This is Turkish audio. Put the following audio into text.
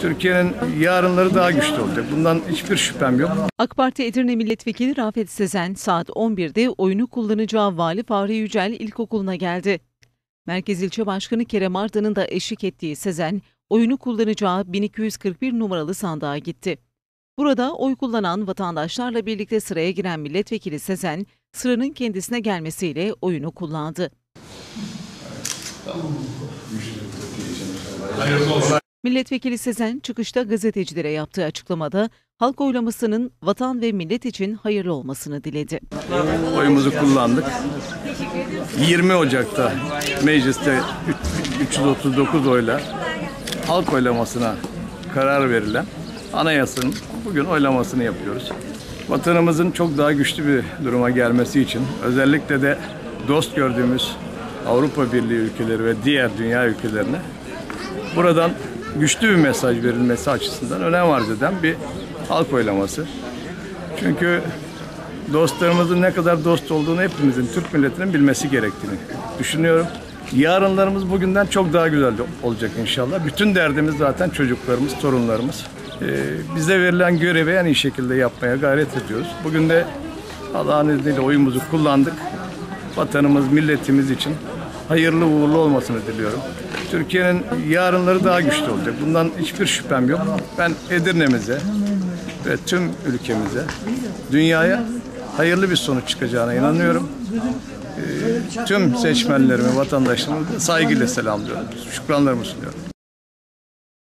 Türkiye'nin yarınları daha güçlü olacak. Bundan hiçbir şüphem yok. AK Parti Edirne Milletvekili Rafet Sezen saat 11'de oyunu kullanacağı Vali Fahri Yücel İlkokulu'na geldi. Merkez İlçe Başkanı Kerem Arda'nın da eşlik ettiği Sezen, oyunu kullanacağı 1241 numaralı sandığa gitti. Burada oy kullanan vatandaşlarla birlikte sıraya giren milletvekili Sezen, sıranın kendisine gelmesiyle oyunu kullandı. Milletvekili Sezen çıkışta gazetecilere yaptığı açıklamada halk oylamasının vatan ve millet için hayırlı olmasını diledi. Oyumuzu kullandık. 20 Ocak'ta mecliste üç- 339 oyla halk oylamasına karar verilen anayasanın bugün oylamasını yapıyoruz. Vatanımızın çok daha güçlü bir duruma gelmesi için özellikle de dost gördüğümüz Avrupa Birliği ülkeleri ve diğer dünya ülkelerine buradan güçlü bir mesaj verilmesi açısından önem arz eden bir halk oylaması. Çünkü dostlarımızın ne kadar dost olduğunu hepimizin, Türk milletinin bilmesi gerektiğini düşünüyorum. Yarınlarımız bugünden çok daha güzel olacak inşallah. Bütün derdimiz zaten çocuklarımız, torunlarımız. Ee, bize verilen görevi en iyi şekilde yapmaya gayret ediyoruz. Bugün de Allah'ın izniyle oyumuzu kullandık. Vatanımız, milletimiz için hayırlı uğurlu olmasını diliyorum. Türkiye'nin yarınları daha güçlü olacak. Bundan hiçbir şüphem yok. Ben Edirne'mize ve tüm ülkemize, dünyaya hayırlı bir sonuç çıkacağına inanıyorum. Ee, tüm seçmenlerimi, vatandaşlarımı da saygıyla selamlıyorum. Şükranlarımı sunuyorum.